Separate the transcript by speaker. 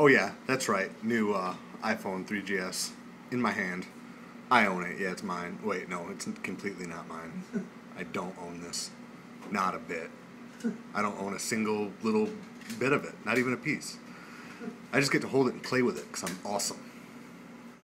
Speaker 1: Oh yeah, that's right. New uh, iPhone 3GS in my hand. I own it. Yeah, it's mine. Wait, no, it's completely not mine. I don't own this. Not a bit. I don't own a single little bit of it. Not even a piece. I just get to hold it and play with it because I'm awesome.